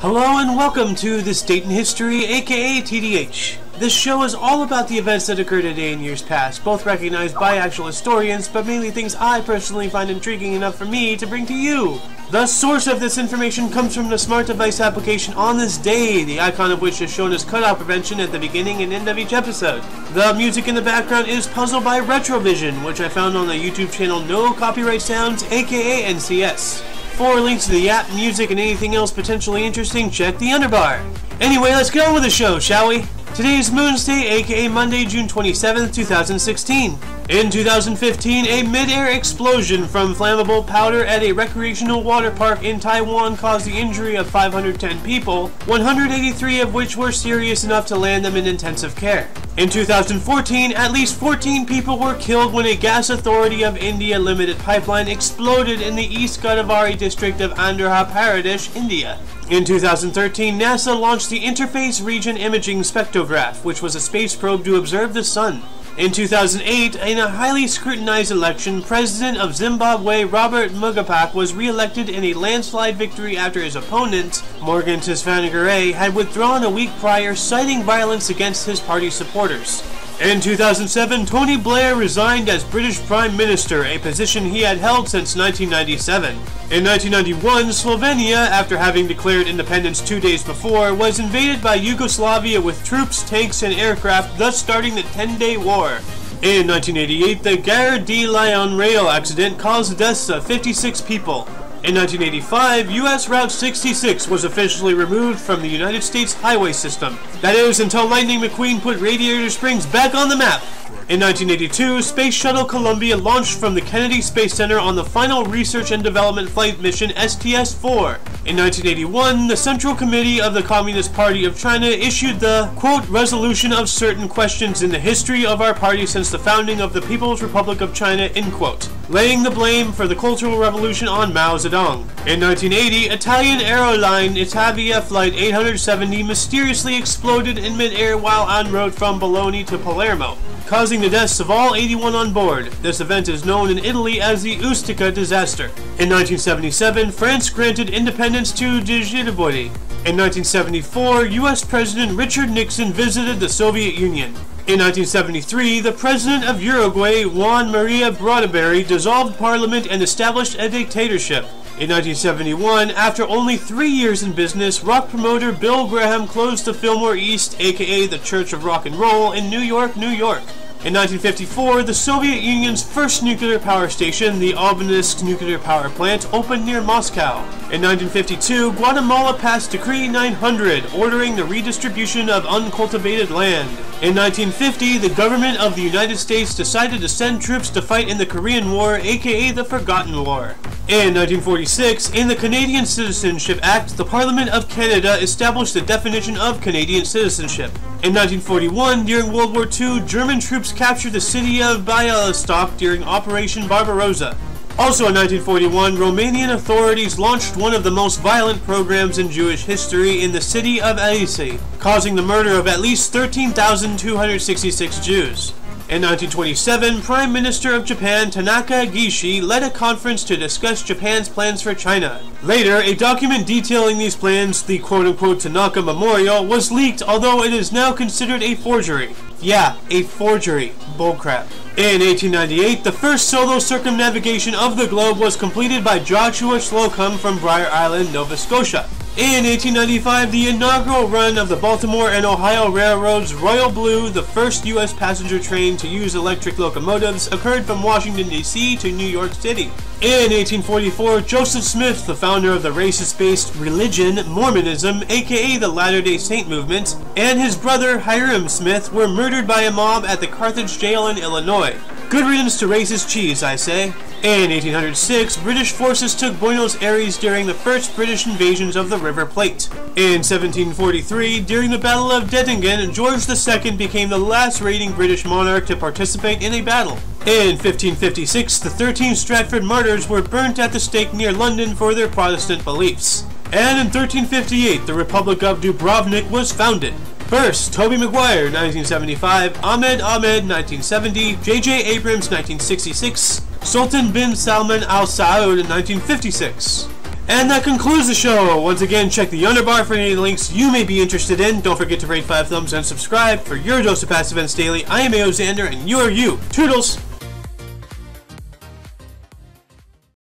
Hello and welcome to This Date in History, aka TDH. This show is all about the events that occurred today in years past, both recognized by actual historians, but mainly things I personally find intriguing enough for me to bring to you. The source of this information comes from the smart device application On This Day, the icon of which is shown as cutout prevention at the beginning and end of each episode. The music in the background is Puzzle by RetroVision, which I found on the YouTube channel No Copyright Sounds, aka NCS. For links to the app, music, and anything else potentially interesting, check the underbar. Anyway, let's get on with the show, shall we? Today is Moon's Day, aka Monday, June 27, 2016. In 2015, a mid-air explosion from flammable powder at a recreational water park in Taiwan caused the injury of 510 people, 183 of which were serious enough to land them in intensive care. In 2014, at least 14 people were killed when a Gas Authority of India limited pipeline exploded in the East Godavari district of Andhra Pradesh, India. In 2013, NASA launched the Interface Region Imaging Spectrograph, which was a space probe to observe the Sun. In 2008, in a highly scrutinized election, President of Zimbabwe Robert Mugabe was re-elected in a landslide victory after his opponent, Morgan Tsvangirai, had withdrawn a week prior, citing violence against his party supporters. In 2007, Tony Blair resigned as British Prime Minister, a position he had held since 1997. In 1991, Slovenia, after having declared independence two days before, was invaded by Yugoslavia with troops, tanks, and aircraft, thus starting the Ten Day War. In 1988, the Gare de Lyon rail accident caused the deaths of 56 people. In 1985, U.S. Route 66 was officially removed from the United States highway system. That is, until Lightning McQueen put Radiator Springs back on the map. In 1982, Space Shuttle Columbia launched from the Kennedy Space Center on the final research and development flight mission STS-4. In 1981, the Central Committee of the Communist Party of China issued the, quote, resolution of certain questions in the history of our party since the founding of the People's Republic of China, end quote, laying the blame for the Cultural Revolution on Mao Zedong. In 1980, Italian aeroline Itavia Flight 870 mysteriously exploded in midair while en route from Bologna to Palermo causing the deaths of all 81 on board. This event is known in Italy as the Ustica disaster. In 1977, France granted independence to Djibouti. In 1974, US President Richard Nixon visited the Soviet Union. In 1973, the president of Uruguay, Juan Maria Bordaberry, dissolved parliament and established a dictatorship. In 1971, after only three years in business, rock promoter Bill Graham closed the Fillmore East, aka the Church of Rock and Roll, in New York, New York. In 1954, the Soviet Union's first nuclear power station, the Obninsk nuclear power plant, opened near Moscow. In 1952, Guatemala passed Decree 900, ordering the redistribution of uncultivated land. In 1950, the government of the United States decided to send troops to fight in the Korean War, aka the Forgotten War. In 1946, in the Canadian Citizenship Act, the Parliament of Canada established the definition of Canadian citizenship. In 1941, during World War II, German troops captured the city of Bialystok during Operation Barbarossa. Also in 1941, Romanian authorities launched one of the most violent programs in Jewish history in the city of Alisi, causing the murder of at least 13,266 Jews. In 1927, Prime Minister of Japan Tanaka Gishi led a conference to discuss Japan's plans for China. Later, a document detailing these plans, the quote-unquote Tanaka Memorial, was leaked although it is now considered a forgery. Yeah, a forgery. Bullcrap. In 1898, the first solo circumnavigation of the globe was completed by Joshua Slocum from Brier Island, Nova Scotia. In 1895, the inaugural run of the Baltimore and Ohio Railroad's Royal Blue, the first U.S. passenger train to use electric locomotives, occurred from Washington, D.C. to New York City. In 1844, Joseph Smith, the founder of the racist-based religion Mormonism, aka the Latter-day Saint movement, and his brother Hyrum Smith were murdered by a mob at the Carthage jail in Illinois. Good riddance to racist cheese, I say. In 1806, British forces took Buenos Aires during the first British invasions of the River Plate. In 1743, during the Battle of Dettingen, George II became the last reigning British monarch to participate in a battle. In 1556, the 13 Stratford martyrs were burnt at the stake near London for their Protestant beliefs. And in 1358, the Republic of Dubrovnik was founded. First, Tobey Maguire, 1975, Ahmed Ahmed, 1970, J.J. Abrams, 1966, Sultan bin Salman Al Saud, 1956. And that concludes the show. Once again, check the underbar for any links you may be interested in. Don't forget to rate 5 thumbs and subscribe for your dose of past events daily. I am AO Xander, and you are you. Toodles!